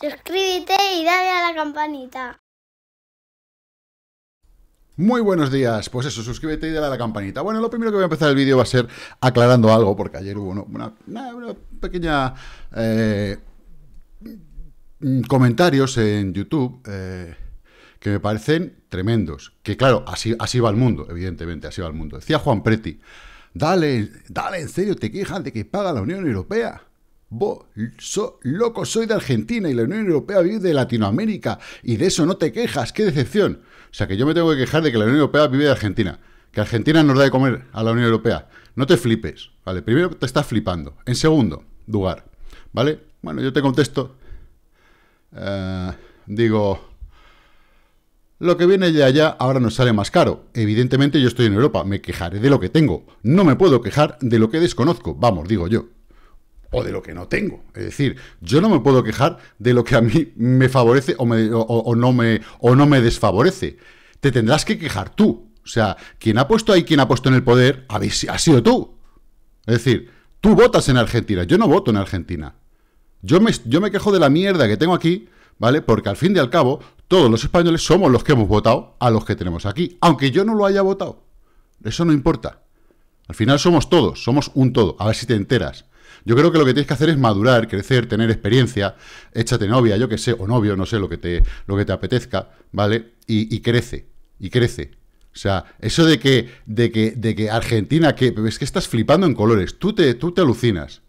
suscríbete y dale a la campanita. Muy buenos días, pues eso, suscríbete y dale a la campanita. Bueno, lo primero que voy a empezar el vídeo va a ser aclarando algo, porque ayer hubo una, pequeña... Eh, comentarios en YouTube eh, que me parecen tremendos. Que claro, así, así va el mundo, evidentemente, así va el mundo. Decía Juan Preti, dale, dale, en serio, te quejas de que paga la Unión Europea. Vos, loco, soy de Argentina y la Unión Europea vive de Latinoamérica y de eso no te quejas, qué decepción. O sea que yo me tengo que quejar de que la Unión Europea vive de Argentina, que Argentina nos da de comer a la Unión Europea. No te flipes, ¿vale? Primero te estás flipando. En segundo lugar, ¿vale? Bueno, yo te contesto. Eh, digo, lo que viene de allá ahora nos sale más caro. Evidentemente yo estoy en Europa, me quejaré de lo que tengo. No me puedo quejar de lo que desconozco, vamos, digo yo o de lo que no tengo. Es decir, yo no me puedo quejar de lo que a mí me favorece o, no, me, o no me desfavorece. Te tendrás que quejar tú. O sea, quien ha puesto ahí, quien ha puesto en el poder, ha sido tú. Es decir, tú votas en Argentina, yo no voto en Argentina. Yo me, yo me quejo de la mierda que tengo aquí, ¿vale? Porque al fin y al cabo, todos los españoles somos los que hemos votado a los que tenemos aquí, aunque yo no lo haya votado. Eso no importa. Al final somos todos, somos un todo. A ver si te enteras. Yo creo que lo que tienes que hacer es madurar, crecer, tener experiencia, échate novia, yo que sé, o novio, no sé, lo que te, lo que te apetezca, ¿vale? Y, crece, y crece. O sea, eso de que, de que, de que Argentina, que es que estás flipando en colores, tú te, tú te alucinas,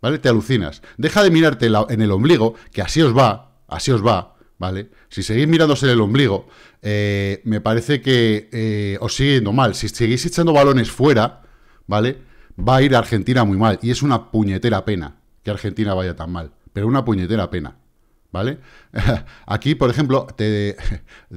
¿vale? Te alucinas. Deja de mirarte en el ombligo, que así os va, así os va, ¿vale? Si seguís mirándose el ombligo, eh, me parece que eh, os sigue yendo mal. Si seguís echando balones fuera, ¿vale? Va a ir a Argentina muy mal. Y es una puñetera pena que Argentina vaya tan mal. Pero una puñetera pena. ¿Vale? Aquí, por ejemplo, te,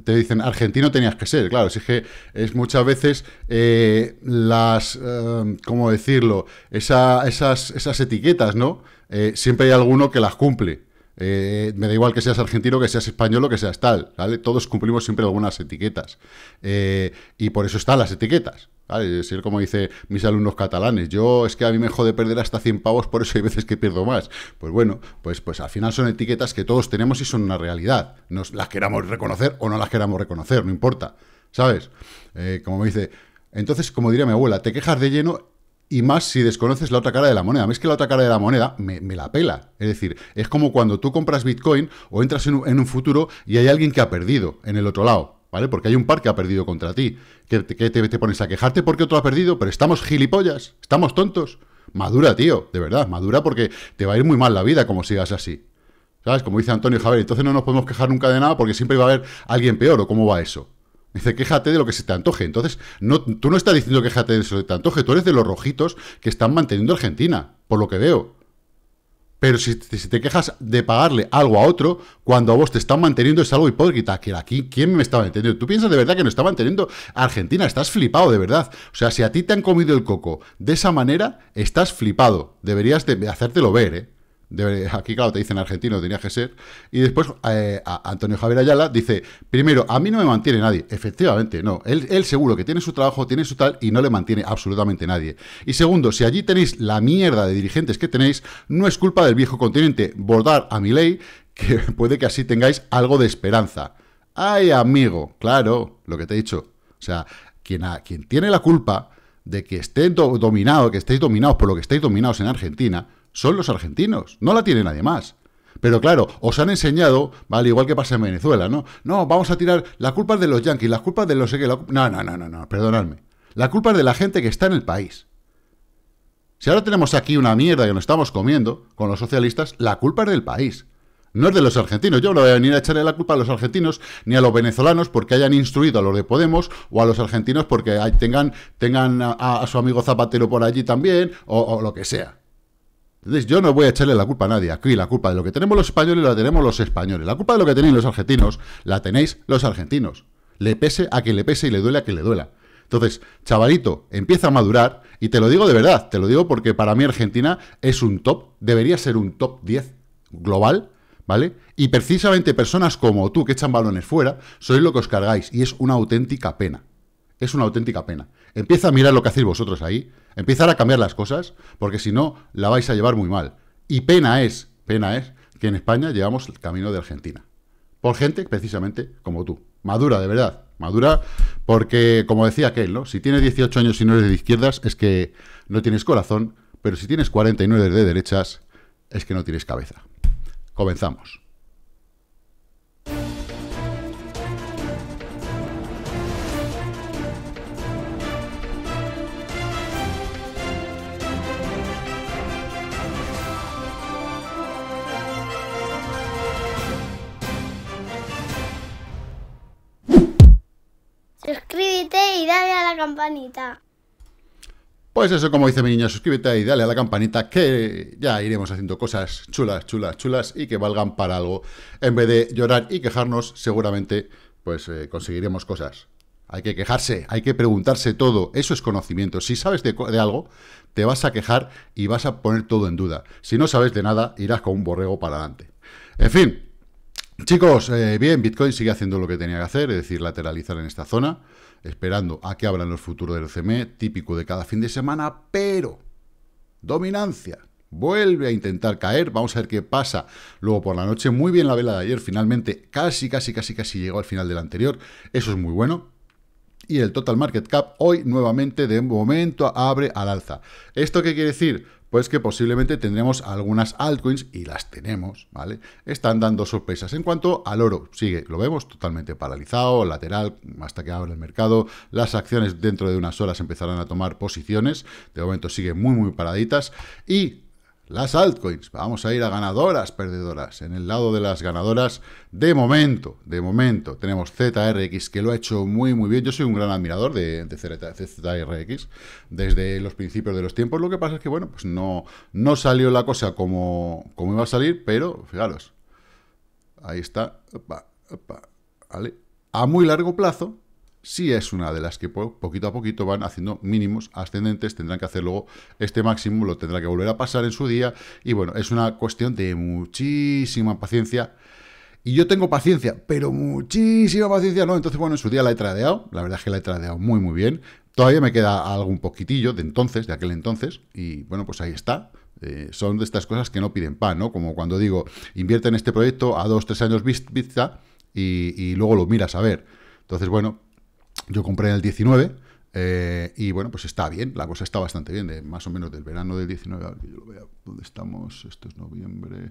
te, dicen, argentino tenías que ser. Claro, si es que es muchas veces eh, las, eh, ¿cómo decirlo? esas, esas etiquetas, ¿no? Eh, siempre hay alguno que las cumple. me da igual que seas argentino, que seas español o que seas tal, ¿vale? Todos cumplimos siempre algunas etiquetas. y por eso están las etiquetas, Vale, es como dice mis alumnos catalanes, yo es que a mí me jode perder hasta 100 pavos, por eso hay veces que pierdo más. Pues bueno, pues, pues al final son etiquetas que todos tenemos y son una realidad. Nos las queramos reconocer o no las queramos reconocer, no importa. ¿Sabes? Eh, como me dice, entonces, como diría mi abuela, te quejas de lleno y más si desconoces la otra cara de la moneda. A es que la otra cara de la moneda me, la pela. Es decir, es como cuando tú compras Bitcoin o entras en un futuro y hay alguien que ha perdido en el otro lado. ¿Vale? Porque hay un par que ha perdido contra ti. Que, te, pones a quejarte porque otro ha perdido, pero estamos gilipollas, estamos tontos. Madura, tío, de verdad, madura porque te va a ir muy mal la vida como sigas así. ¿Sabes? Como dice Antonio Javier, entonces no nos podemos quejar nunca de nada porque siempre va a haber alguien peor, ¿o cómo va eso? Dice, quéjate de lo que se te antoje. Entonces, no, tú no estás diciendo quéjate de eso que te antoje, tú eres de los rojitos que están manteniendo Argentina, por lo que veo. Pero si, te quejas de pagarle algo a otro, cuando a vos te están manteniendo es algo hipócrita. Que aquí, ¿quién me está manteniendo? ¿Tú piensas de verdad que no está manteniendo Argentina? Estás flipado, de verdad. O sea, si a ti te han comido el coco de esa manera, estás flipado. Deberías de hacértelo ver, ¿eh? Aquí, claro, te dicen argentino, tenía que ser. Y después eh, Antonio Javier Ayala dice, primero, a mí no me mantiene nadie. Efectivamente, no. Él, seguro que tiene su trabajo, tiene su tal, y no le mantiene absolutamente nadie. Y segundo, si allí tenéis la mierda de dirigentes que tenéis, no es culpa del viejo continente. Bordar a mi ley, que puede que así tengáis algo de esperanza. Ay, amigo, claro, lo que te he dicho. O sea, quien, quien tiene la culpa de que esté dominado, que estéis dominados por lo que estáis dominados en Argentina, son los argentinos, no la tiene nadie más. Pero claro, os han enseñado, ¿vale? Igual que pasa en Venezuela, ¿no? No, vamos a tirar la culpa de los yanquis, la culpa de los... No, no, no, no, no, perdonadme. La culpa es de la gente que está en el país. Si ahora tenemos aquí una mierda que nos estamos comiendo con los socialistas, la culpa es del país. No es de los argentinos. Yo no voy a venir a echarle la culpa a los argentinos ni a los venezolanos porque hayan instruido a los de Podemos o a los argentinos porque tengan, tengan a, su amigo Zapatero por allí también o lo que sea. Entonces yo no voy a echarle la culpa a nadie. Aquí la culpa de lo que tenemos los españoles la tenemos los españoles. La culpa de lo que tenéis los argentinos la tenéis los argentinos. Le pese a quien le pese y le duele a quien le duela. Entonces, chavalito, empieza a madurar y te lo digo de verdad, te lo digo porque para mí Argentina es un top, debería ser un top 10 global, ¿vale? Y precisamente personas como tú que echan balones fuera, sois lo que os cargáis y es una auténtica pena. Es una auténtica pena. Empieza a mirar lo que hacéis vosotros ahí, empezar a cambiar las cosas, porque si no, la vais a llevar muy mal. Y pena es, pena es, que en España llevamos el camino de Argentina. Por gente, precisamente, como tú. Madura, de verdad. Madura, porque, como decía aquel, ¿no? Si tienes 18 años y no eres de izquierdas, es que no tienes corazón, pero si tienes 40 y no eres de derechas, es que no tienes cabeza. Comenzamos. Suscríbete y dale a la campanita. Pues eso, como dice mi niña, suscríbete y dale a la campanita que ya iremos haciendo cosas chulas, chulas, chulas y que valgan para algo. En vez de llorar y quejarnos, seguramente pues eh, conseguiremos cosas. Hay que quejarse, hay que preguntarse todo. Eso es conocimiento. Si sabes de, algo, te vas a quejar y vas a poner todo en duda. Si no sabes de nada, irás con un borrego para adelante. En fin, chicos, eh, bien, Bitcoin sigue haciendo lo que tenía que hacer, es decir, lateralizar en esta zona, esperando a que abran los futuros del CME, típico de cada fin de semana, pero dominancia. Vuelve a intentar caer, vamos a ver qué pasa luego por la noche. Muy bien la vela de ayer, finalmente casi, casi, casi, casi llegó al final del anterior. Eso es muy bueno y el total market cap hoy nuevamente de momento abre al alza. ¿Esto qué quiere decir? Pues que posiblemente tendremos algunas altcoins, y las tenemos, ¿vale? Están dando sorpresas. En cuanto al oro, sigue, lo vemos totalmente paralizado, lateral, hasta que abra el mercado. Las acciones dentro de unas horas empezarán a tomar posiciones. De momento sigue muy, muy paraditas. Y las altcoins, vamos a ir a ganadoras, perdedoras. En el lado de las ganadoras, de momento, de momento, tenemos ZRX, que lo ha hecho muy, muy bien. Yo soy un gran admirador de, ZRX desde los principios de los tiempos. Lo que pasa es que, bueno, pues no, no salió la cosa como, como iba a salir, pero, fijaros, ahí está. A muy largo plazo, sí es una de las que poquito a poquito van haciendo mínimos ascendentes, tendrán que hacer luego este máximo, lo tendrá que volver a pasar en su día, y bueno, es una cuestión de muchísima paciencia, y yo tengo paciencia, pero muchísima paciencia, ¿no? Entonces, bueno, en su día la he tradeado, la verdad es que la he tradeado muy, muy bien, todavía me queda algún poquitillo de entonces, de aquel entonces, y bueno, pues ahí está, eh, son de estas cosas que no piden pan, ¿no? Como cuando digo, invierte en este proyecto a dos, tres años vista, y, y luego lo miras a ver, entonces, bueno, yo compré en el 19 eh, y bueno, pues está bien, la cosa está bastante bien, de más o menos del verano del 19, a ver que yo lo vea, ¿dónde estamos? Esto es noviembre,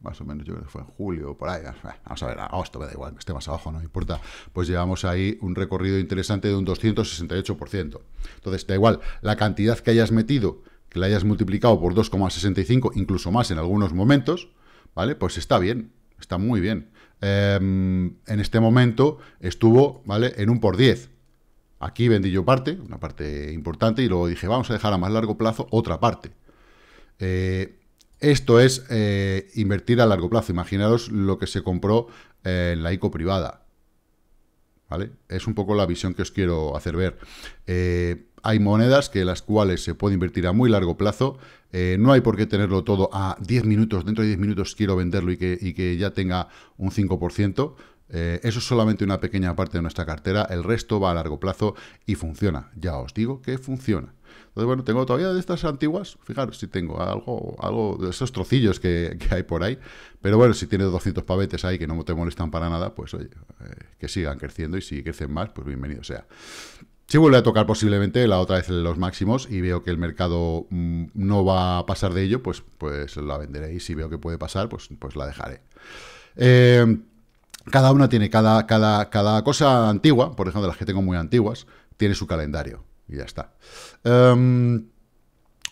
más o menos yo creo que fue en julio, por ahí, vamos a ver, agosto, me da igual, que esté más abajo, no me importa, pues llevamos ahí un recorrido interesante de un 268%. Entonces, da igual, la cantidad que hayas metido, que la hayas multiplicado por 2,65, incluso más en algunos momentos, ¿vale? Pues está bien, está muy bien. Eh, en este momento estuvo, ¿vale? En un por 10. Aquí vendí yo parte, una parte importante, y luego dije, vamos a dejar a más largo plazo otra parte. Eh, esto es eh, invertir a largo plazo. Imaginaros lo que se compró en la ICO privada. ¿Vale? Es un poco la visión que os quiero hacer ver. Eh, hay monedas que las cuales se puede invertir a muy largo plazo. Eh, no hay por qué tenerlo todo a 10 minutos. Dentro de 10 minutos quiero venderlo y que, y que ya tenga un 5%. Eh, eso es solamente una pequeña parte de nuestra cartera. El resto va a largo plazo y funciona. Ya os digo que funciona. Entonces, bueno, tengo todavía de estas antiguas, fijaros si tengo algo, algo de esos trocillos que, que hay por ahí, pero bueno, si tienes 200 pavetes ahí que no te molestan para nada, pues oye, eh, que sigan creciendo y si crecen más, pues bienvenido sea. Si vuelve a tocar posiblemente la otra vez los máximos y veo que el mercado mmm, no va a pasar de ello, pues, pues la venderé y si veo que puede pasar, pues, pues la dejaré. Eh, cada una tiene, cada, cada, cada cosa antigua, por ejemplo, las que tengo muy antiguas, tiene su calendario y ya está. Um,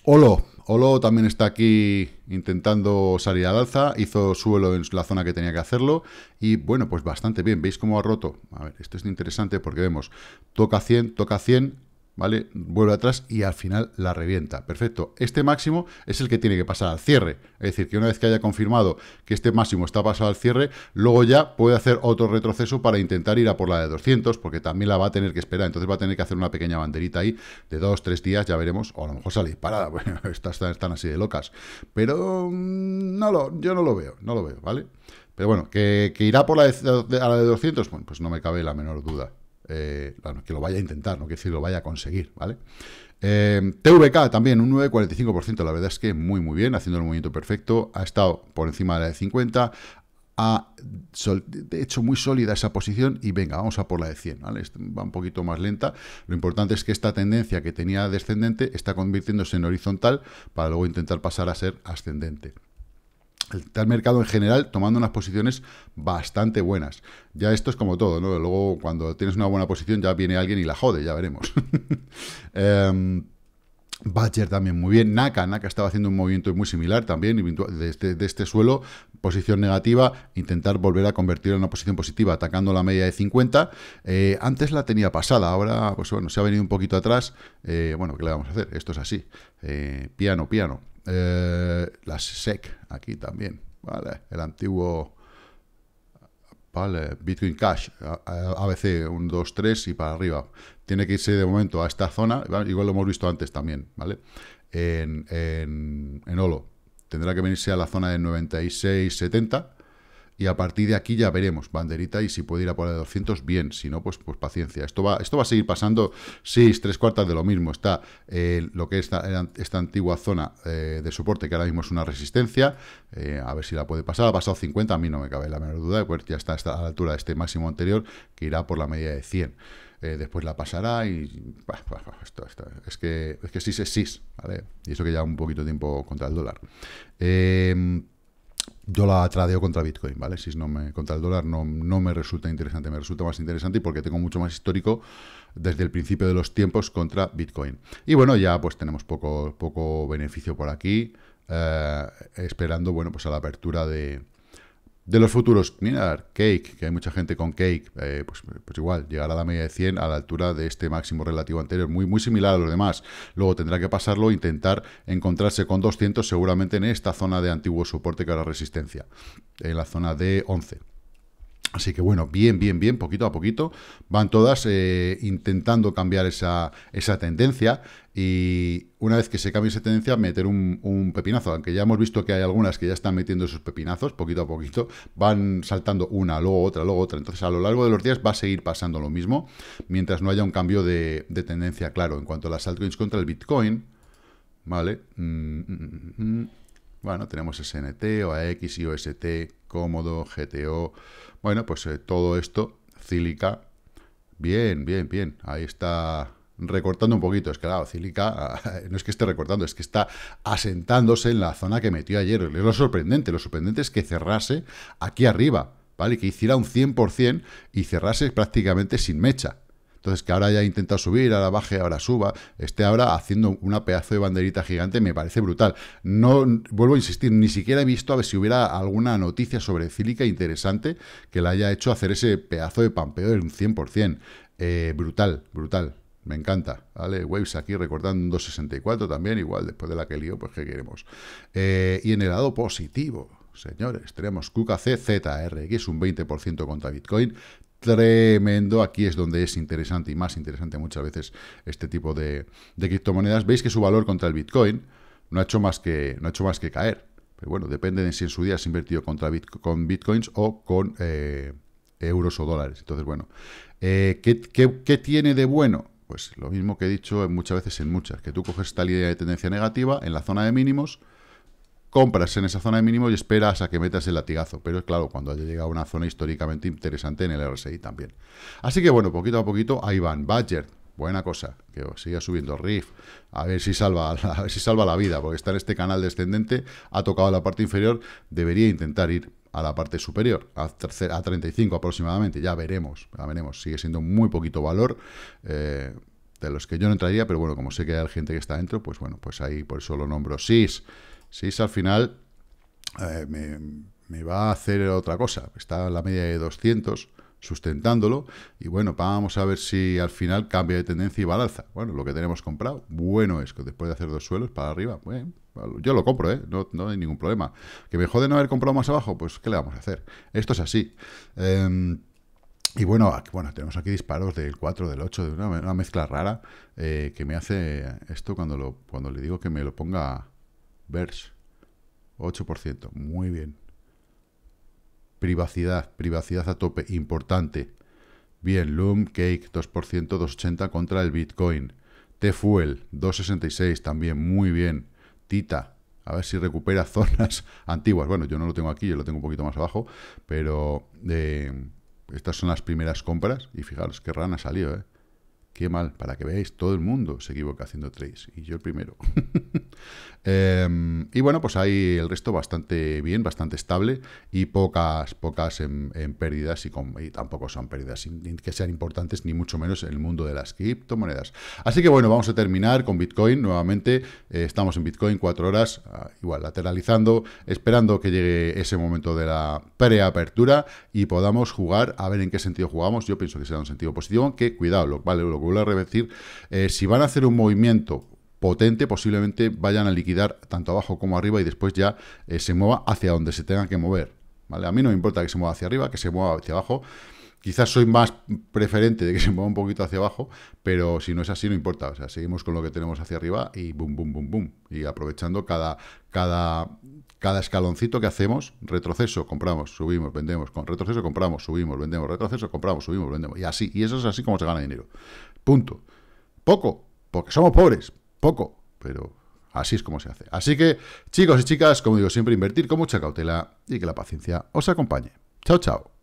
Olo. Olo también está aquí intentando salir al alza, hizo suelo en la zona que tenía que hacerlo y bueno, pues bastante bien. ¿Veis cómo ha roto? A ver, esto es interesante porque vemos, toca 100, toca 100, ¿vale? Vuelve atrás y al final la revienta. Perfecto. Este máximo es el que tiene que pasar al cierre. Es decir, que una vez que haya confirmado que este máximo está pasado al cierre, luego ya puede hacer otro retroceso para intentar ir a por la de 200, porque también la va a tener que esperar. Entonces va a tener que hacer una pequeña banderita ahí de dos, tres días, ya veremos. O a lo mejor sale disparada. Bueno, estas están así de locas. Pero mm, no lo, yo no lo veo, no lo veo, ¿vale? Pero bueno, que, que irá por la de, a la de 200, bueno, pues no me cabe la menor duda. Eh, que lo vaya a intentar, no quiere decir lo vaya a conseguir, ¿vale? Eh, TVK también, un 9,45%, la verdad es que muy, muy bien, haciendo el movimiento perfecto, ha estado por encima de la de 50, ha de hecho muy sólida esa posición y venga, vamos a por la de 100, ¿vale? Va un poquito más lenta. Lo importante es que esta tendencia que tenía descendente está convirtiéndose en horizontal para luego intentar pasar a ser ascendente. Está el mercado en general tomando unas posiciones bastante buenas. Ya esto es como todo, ¿no? Luego cuando tienes una buena posición ya viene alguien y la jode, ya veremos. um, Badger también muy bien. Naka, Naka estaba haciendo un movimiento muy similar también, de este, de este, suelo, posición negativa, intentar volver a convertirlo en una posición positiva, atacando la media de 50. Eh, antes la tenía pasada, ahora, pues bueno, se ha venido un poquito atrás. Eh, bueno, ¿qué le vamos a hacer? Esto es así. Eh, piano, piano. Eh, la SEC, aquí también, ¿vale? El antiguo, ¿vale? Bitcoin Cash, ABC, 1, 2, 3 y para arriba. Tiene que irse de momento a esta zona, igual lo hemos visto antes también, ¿vale? En, en, en Olo. Tendrá que venirse a la zona de 96, 70 y a partir de aquí ya veremos, banderita, y si puede ir a por el 200, bien, si no, pues, pues paciencia. Esto va, esto va a seguir pasando, sí, tres cuartas de lo mismo. Está eh, lo que es esta, esta antigua zona eh, de soporte, que ahora mismo es una resistencia, eh, a ver si la puede pasar. Ha pasado 50, a mí no me cabe la menor duda, pues ya está, a la altura de este máximo anterior, que irá por la media de 100. después la pasará y esto, esto, es que es que sí es sí, ¿vale? Y eso que ya un poquito de tiempo contra el dólar. Eh, yo la tradeo contra Bitcoin, ¿vale? Si no me contra el dólar no, no me resulta interesante, me resulta más interesante porque tengo mucho más histórico desde el principio de los tiempos contra Bitcoin. Y bueno, ya pues tenemos poco, poco beneficio por aquí, eh, esperando, bueno, pues a la apertura de, de los futuros, mira, Cake, que hay mucha gente con Cake, eh, pues, pues, igual, llegará a la media de 100 a la altura de este máximo relativo anterior, muy, muy similar a los demás. Luego tendrá que pasarlo, intentar encontrarse con 200 seguramente en esta zona de antiguo soporte que ahora resistencia, en la zona de 11. Así que bueno, bien, bien, bien, poquito a poquito, van todas eh, intentando cambiar esa, esa, tendencia y una vez que se cambie esa tendencia, meter un, pepinazo, aunque ya hemos visto que hay algunas que ya están metiendo esos pepinazos, poquito a poquito, van saltando una, luego otra, luego otra, entonces a lo largo de los días va a seguir pasando lo mismo, mientras no haya un cambio de, tendencia claro. En cuanto a las altcoins contra el Bitcoin, ¿vale? Mm, mm, mm, bueno, tenemos SNT, OAX, IOST, Cómodo, GTO... Bueno, pues eh, todo esto, Cílica, bien, bien, bien. Ahí está recortando un poquito. Es que, claro, Cílica no es que esté recortando, es que está asentándose en la zona que metió ayer. Es lo sorprendente. Lo sorprendente es que cerrase aquí arriba, ¿vale? Que hiciera un 100% y cerrase prácticamente sin mecha. Entonces, que ahora haya intentado subir, ahora baje, ahora suba, esté ahora haciendo una pedazo de banderita gigante, me parece brutal. No, vuelvo a insistir, ni siquiera he visto a ver si hubiera alguna noticia sobre Cílica interesante que la haya hecho hacer ese pedazo de pampeo del 100%. Eh, brutal, brutal. Me encanta, ¿vale? Waves aquí recordando un 264 también, igual después de la que lío, pues ¿qué queremos? Eh, y en el lado positivo, señores, tenemos QKC es un 20% contra Bitcoin, tremendo. Aquí es donde es interesante y más interesante muchas veces este tipo de, criptomonedas. Veis que su valor contra el Bitcoin no ha hecho más que, no ha hecho más que caer. Pero bueno, depende de si en su día has invertido contra con Bitcoins o con eh, euros o dólares. Entonces, bueno, eh, ¿qué, qué tiene de bueno? Pues lo mismo que he dicho muchas veces en muchas, que tú coges esta línea de tendencia negativa en la zona de mínimos, compras en esa zona de mínimo y esperas a que metas el latigazo. Pero claro, cuando haya llegado a una zona históricamente interesante en el RSI también. Así que bueno, poquito a poquito ahí van. Badger, buena cosa, que siga subiendo Riff, a ver si salva, a ver si salva la vida, porque está en este canal descendente, ha tocado la parte inferior, debería intentar ir a la parte superior, a, a 35 aproximadamente, ya veremos, ya veremos, sigue siendo muy poquito valor, eh, de los que yo no entraría, pero bueno, como sé que hay gente que está dentro, pues bueno, pues ahí por eso lo nombro. SIS, SIS al final eh, me, va a hacer otra cosa. Está en la media de 200 sustentándolo y bueno, vamos a ver si al final cambia de tendencia y va al alza. Bueno, lo que tenemos comprado, bueno es que después de hacer dos suelos para arriba, bueno, yo lo compro, ¿eh? no, no, hay ningún problema. ¿Que me jode no haber comprado más abajo? Pues ¿qué le vamos a hacer? Esto es así. Em, y bueno, bueno, tenemos aquí disparos del 4, del 8, de una, mezcla rara eh, que me hace esto cuando, lo, cuando le digo que me lo ponga Verge, 8%, muy bien. Privacidad, privacidad a tope, importante. Bien, Loom Cake 2%, 2,80 contra el Bitcoin. T-Fuel 2,66 también, muy bien. Tita, a ver si recupera zonas antiguas. Bueno, yo no lo tengo aquí, yo lo tengo un poquito más abajo, pero eh, estas son las primeras compras y fijaros qué rana salió, ¿eh? Qué mal, para que veáis, todo el mundo se equivoca haciendo trades, y yo el primero. Em, y bueno, pues ahí el resto bastante bien, bastante estable, y pocas, pocas en, pérdidas, y, tampoco son pérdidas que sean importantes, ni mucho menos en el mundo de las criptomonedas. Así que bueno, vamos a terminar con Bitcoin nuevamente. Eh, estamos en Bitcoin cuatro horas, ah, igual lateralizando, esperando que llegue ese momento de la preapertura y podamos jugar, a ver en qué sentido jugamos. Yo pienso que será un sentido positivo, aunque cuidado, lo, vale, lo vuelvo a repetir, eh, si van a hacer un movimiento potente, posiblemente vayan a liquidar tanto abajo como arriba y después ya eh, se mueva hacia donde se tenga que mover. ¿vale? A mí no me importa que se mueva hacia arriba, que se mueva hacia abajo. Quizás soy más preferente de que se mueva un poquito hacia abajo, pero si no es así, no importa. O sea, seguimos con lo que tenemos hacia arriba y boom, boom, boom, boom. Y aprovechando cada, cada, cada escaloncito que hacemos, retroceso, compramos, subimos, vendemos, con retroceso, compramos, subimos, vendemos, retroceso, compramos, subimos, vendemos. Y así, y eso es así como se gana dinero. Punto. Poco, porque somos pobres, poco, pero así es como se hace. Así que, chicos y chicas, como digo siempre, invertir con mucha cautela y que la paciencia os acompañe. Chao, chao.